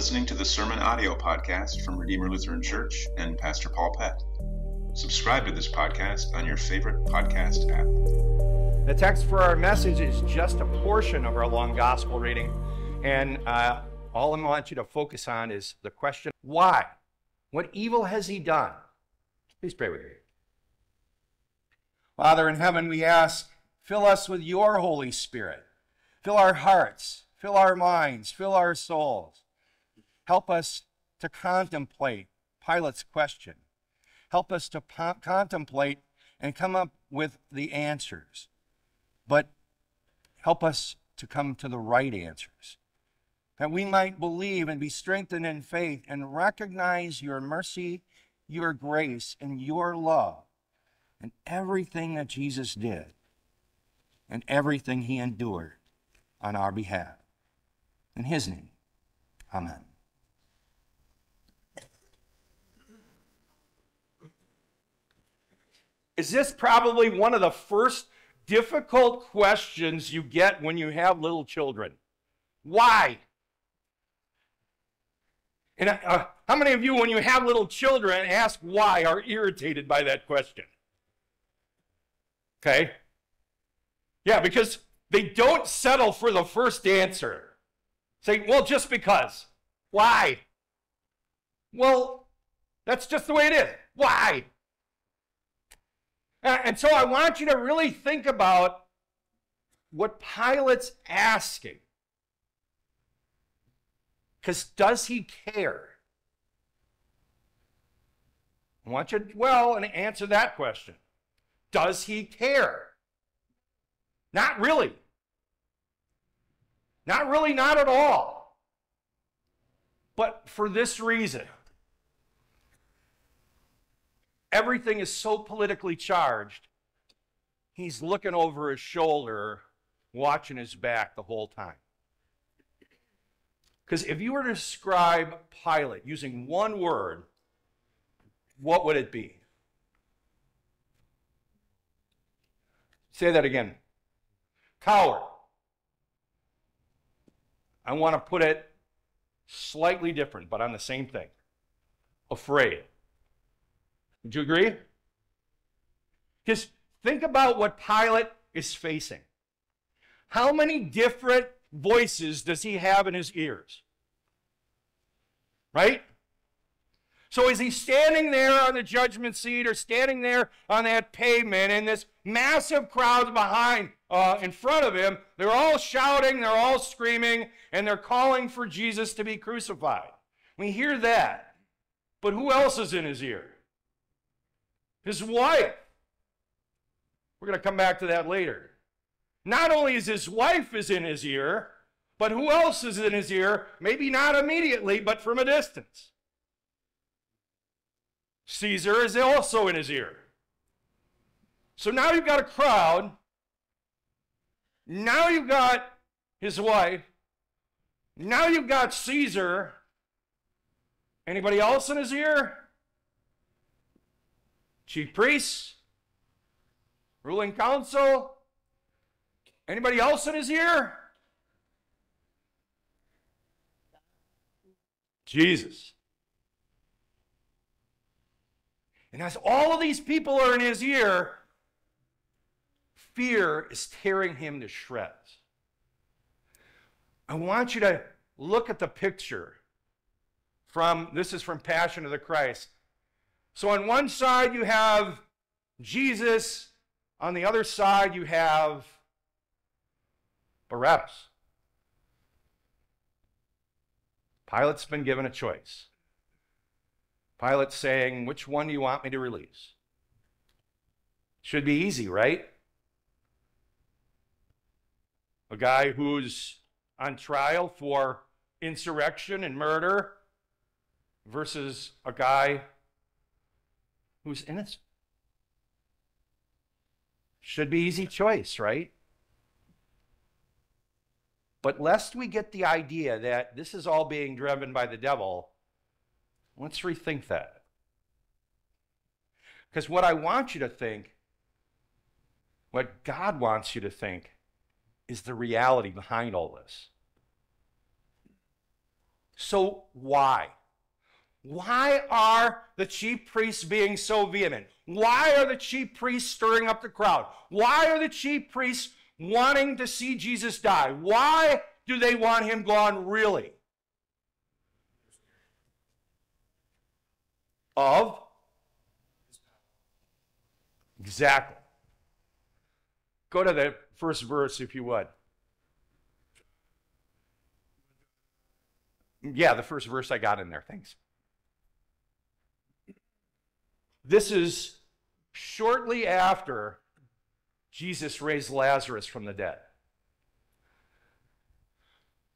listening to the Sermon Audio Podcast from Redeemer Lutheran Church and Pastor Paul Pett. Subscribe to this podcast on your favorite podcast app. The text for our message is just a portion of our long gospel reading. And uh, all I want you to focus on is the question why? What evil has he done? Please pray with me. Father in heaven, we ask, fill us with your Holy Spirit. Fill our hearts, fill our minds, fill our souls. Help us to contemplate Pilate's question. Help us to contemplate and come up with the answers. But help us to come to the right answers. That we might believe and be strengthened in faith and recognize your mercy, your grace, and your love and everything that Jesus did and everything he endured on our behalf. In his name, amen. Is this probably one of the first difficult questions you get when you have little children? Why? And uh, how many of you, when you have little children, ask why, are irritated by that question? Okay? Yeah, because they don't settle for the first answer. Say, well, just because. Why? Well, that's just the way it is. Why? And so I want you to really think about what Pilate's asking. Because does he care? I want you to, well, and answer that question. Does he care? Not really. Not really, not at all. But for this reason everything is so politically charged, he's looking over his shoulder, watching his back the whole time. Because if you were to describe Pilate using one word, what would it be? Say that again. Coward. I want to put it slightly different, but on the same thing. Afraid. Would you agree? Because think about what Pilate is facing. How many different voices does he have in his ears? Right? So is he standing there on the judgment seat or standing there on that pavement and this massive crowd behind, uh, in front of him, they're all shouting, they're all screaming, and they're calling for Jesus to be crucified. We hear that. But who else is in his ear? His wife. We're going to come back to that later. Not only is his wife is in his ear, but who else is in his ear? Maybe not immediately, but from a distance. Caesar is also in his ear. So now you've got a crowd. Now you've got his wife. Now you've got Caesar. Anybody else in his ear? Chief priests, ruling council. Anybody else in his ear? Jesus. And as all of these people are in his ear, fear is tearing him to shreds. I want you to look at the picture from this is from Passion of the Christ. So on one side, you have Jesus. On the other side, you have Barabbas. Pilate's been given a choice. Pilate's saying, Which one do you want me to release? Should be easy, right? A guy who's on trial for insurrection and murder versus a guy who's innocent. Should be easy choice, right? But lest we get the idea that this is all being driven by the devil, let's rethink that. Because what I want you to think, what God wants you to think, is the reality behind all this. So, why? Why are the chief priests being so vehement? Why are the chief priests stirring up the crowd? Why are the chief priests wanting to see Jesus die? Why do they want him gone, really? Of? Exactly. Go to the first verse, if you would. Yeah, the first verse I got in there. Thanks. This is shortly after Jesus raised Lazarus from the dead.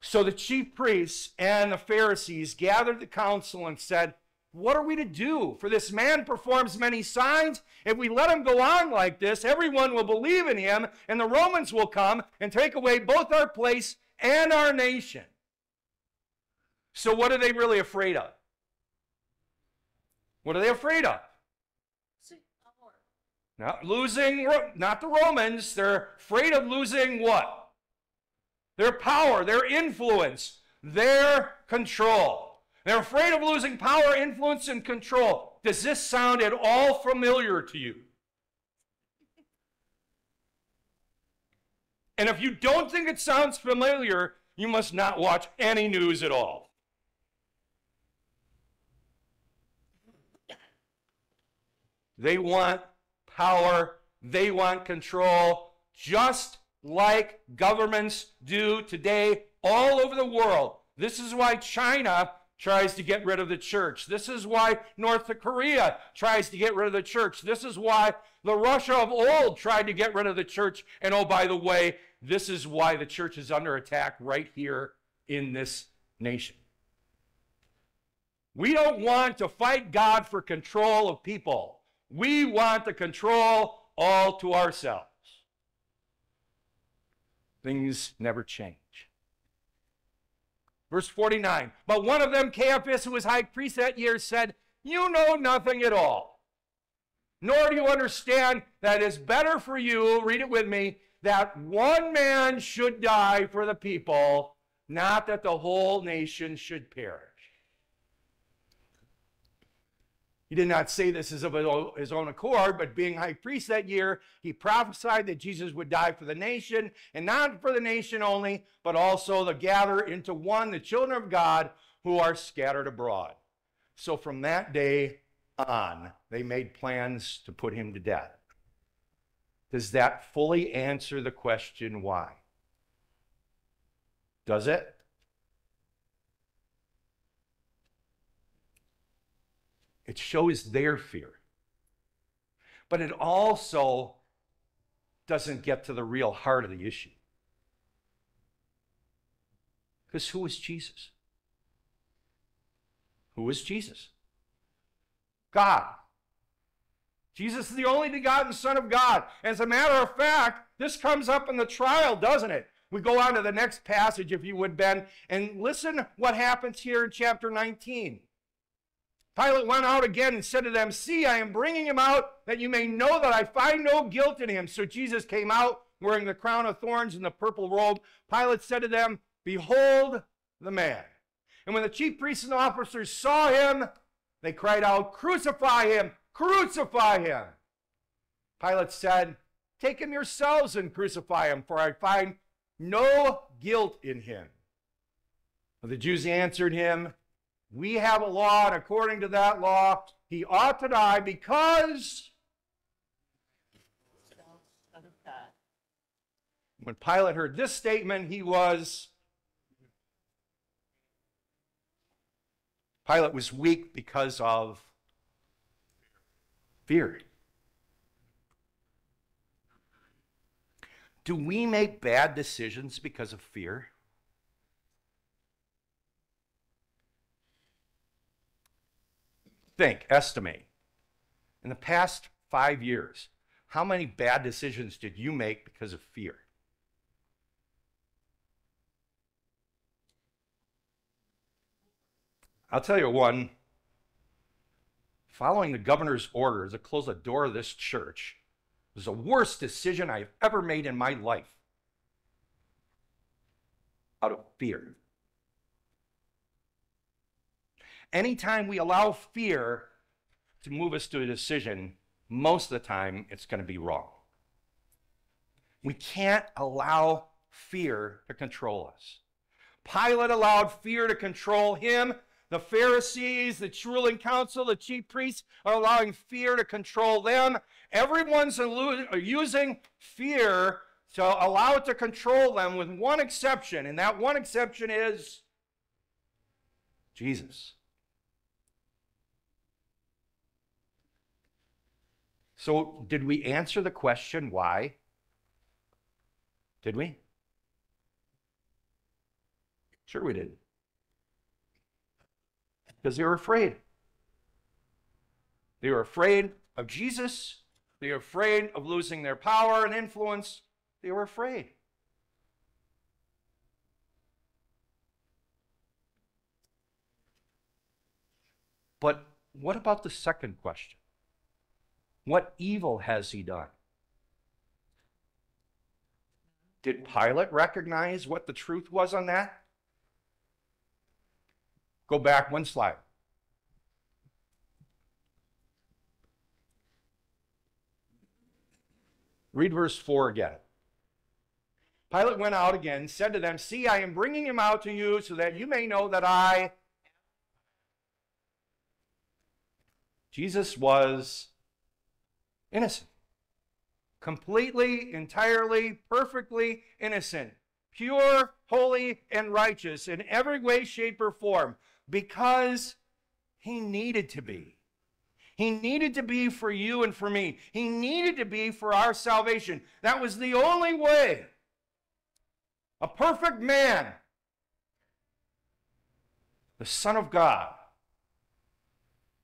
So the chief priests and the Pharisees gathered the council and said, What are we to do? For this man performs many signs. If we let him go on like this, everyone will believe in him, and the Romans will come and take away both our place and our nation. So, what are they really afraid of? What are they afraid of? Not losing, not the Romans. They're afraid of losing what? Their power, their influence, their control. They're afraid of losing power, influence, and control. Does this sound at all familiar to you? And if you don't think it sounds familiar, you must not watch any news at all. They want power, they want control, just like governments do today all over the world. This is why China tries to get rid of the church. This is why North Korea tries to get rid of the church. This is why the Russia of old tried to get rid of the church. And oh, by the way, this is why the church is under attack right here in this nation. We don't want to fight God for control of people. We want the control all to ourselves. Things never change. Verse 49 But one of them, Caiaphas, who was high priest that year, said, You know nothing at all, nor do you understand that it's better for you, read it with me, that one man should die for the people, not that the whole nation should perish. He did not say this as of his own accord, but being high priest that year, he prophesied that Jesus would die for the nation, and not for the nation only, but also to gather into one the children of God who are scattered abroad. So from that day on, they made plans to put him to death. Does that fully answer the question why? Does it? It shows their fear. But it also doesn't get to the real heart of the issue. Because who is Jesus? Who is Jesus? God. Jesus is the only begotten Son of God. As a matter of fact, this comes up in the trial, doesn't it? We go on to the next passage, if you would, Ben, and listen what happens here in chapter 19. Pilate went out again and said to them, See, I am bringing him out that you may know that I find no guilt in him. So Jesus came out wearing the crown of thorns and the purple robe. Pilate said to them, Behold the man. And when the chief priests and officers saw him, they cried out, Crucify him! Crucify him! Pilate said, Take him yourselves and crucify him, for I find no guilt in him. But the Jews answered him, we have a law, and according to that law, he ought to die because when Pilate heard this statement, he was Pilate was weak because of fear. Do we make bad decisions because of fear? Think, estimate, in the past five years, how many bad decisions did you make because of fear? I'll tell you one. Following the governor's orders to close the door of this church was the worst decision I've ever made in my life out of fear. Anytime we allow fear to move us to a decision, most of the time it's going to be wrong. We can't allow fear to control us. Pilate allowed fear to control him. The Pharisees, the ruling council, the chief priests are allowing fear to control them. Everyone's using fear to allow it to control them with one exception, and that one exception is Jesus. So, did we answer the question why? Did we? Sure, we did. Because they were afraid. They were afraid of Jesus. They were afraid of losing their power and influence. They were afraid. But what about the second question? What evil has he done? Did Pilate recognize what the truth was on that? Go back one slide. Read verse 4 again. Pilate went out again, said to them, See, I am bringing him out to you so that you may know that I. Jesus was innocent. Completely, entirely, perfectly innocent. Pure, holy, and righteous in every way, shape, or form because he needed to be. He needed to be for you and for me. He needed to be for our salvation. That was the only way a perfect man, the Son of God,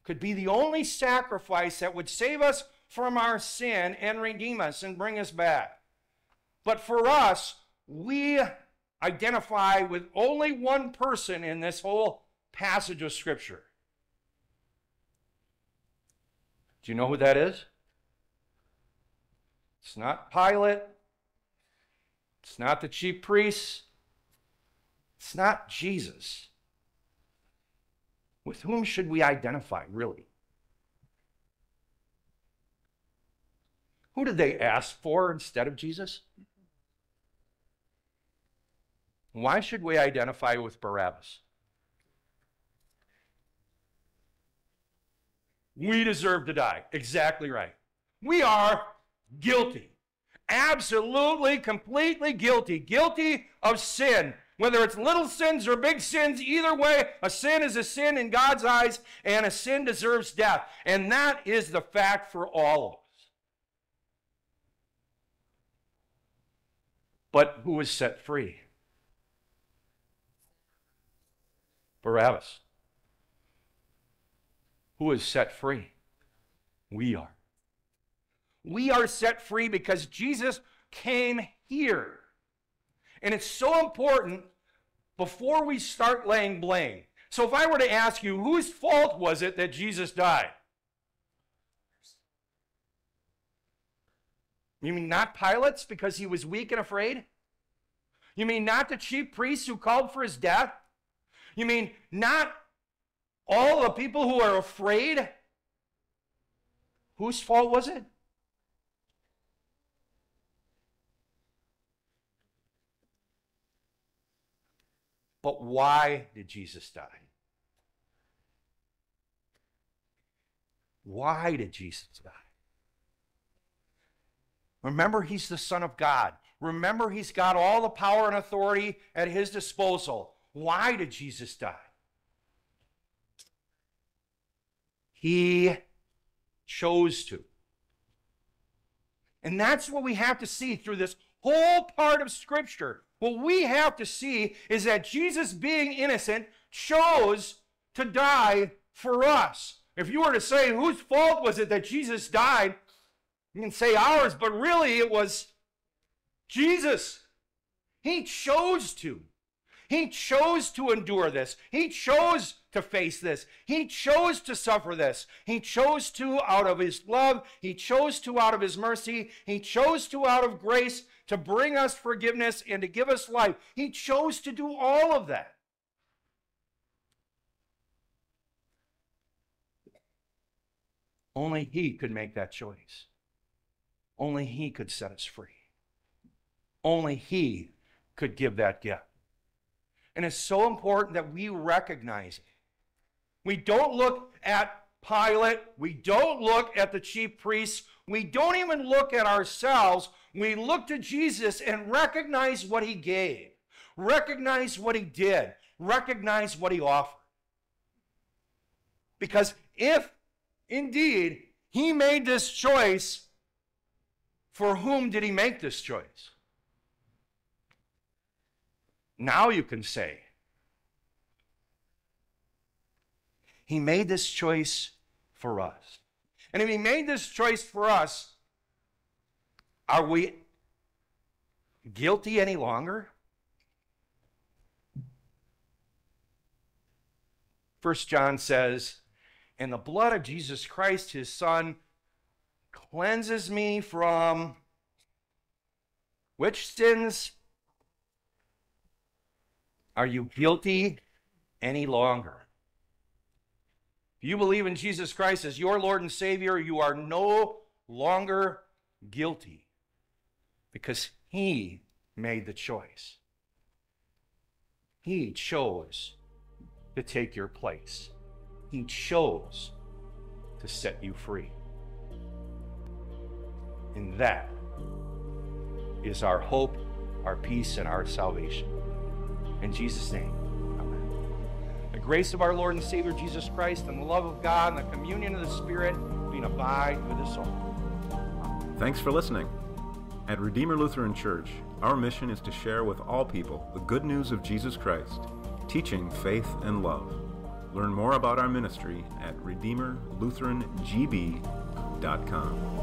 could be the only sacrifice that would save us from our sin and redeem us and bring us back. But for us, we identify with only one person in this whole passage of Scripture. Do you know who that is? It's not Pilate. It's not the chief priests. It's not Jesus. With whom should we identify, really? Who did they ask for instead of Jesus? Why should we identify with Barabbas? We deserve to die. Exactly right. We are guilty. Absolutely, completely guilty. Guilty of sin. Whether it's little sins or big sins, either way, a sin is a sin in God's eyes, and a sin deserves death. And that is the fact for all of us. But who was set free? Barabbas. Who is set free? We are. We are set free because Jesus came here. And it's so important before we start laying blame. So if I were to ask you, whose fault was it that Jesus died? You mean not Pilate's because he was weak and afraid? You mean not the chief priests who called for his death? You mean not all the people who are afraid? Whose fault was it? But why did Jesus die? Why did Jesus die? Remember, he's the Son of God. Remember, he's got all the power and authority at his disposal. Why did Jesus die? He chose to. And that's what we have to see through this whole part of Scripture. What we have to see is that Jesus, being innocent, chose to die for us. If you were to say, whose fault was it that Jesus died? You can say ours, but really it was Jesus. He chose to. He chose to endure this. He chose to face this. He chose to suffer this. He chose to out of his love. He chose to out of his mercy. He chose to out of grace to bring us forgiveness and to give us life. He chose to do all of that. Only He could make that choice. Only He could set us free. Only He could give that gift. And it's so important that we recognize it. We don't look at Pilate. We don't look at the chief priests. We don't even look at ourselves. We look to Jesus and recognize what he gave, recognize what he did, recognize what he offered. Because if indeed he made this choice, for whom did he make this choice? Now you can say, He made this choice for us. And if He made this choice for us, are we guilty any longer? First John says, And the blood of Jesus Christ, his Son, cleanses me from which sins? Are you guilty any longer? If you believe in Jesus Christ as your Lord and Savior, you are no longer guilty because He made the choice. He chose to take your place, He chose to set you free. And that is our hope, our peace, and our salvation. In Jesus' name, amen. The grace of our Lord and Savior Jesus Christ and the love of God and the communion of the Spirit be and abide with us all. Thanks for listening. At Redeemer Lutheran Church, our mission is to share with all people the good news of Jesus Christ, teaching faith and love. Learn more about our ministry at RedeemerLutheranGB.com.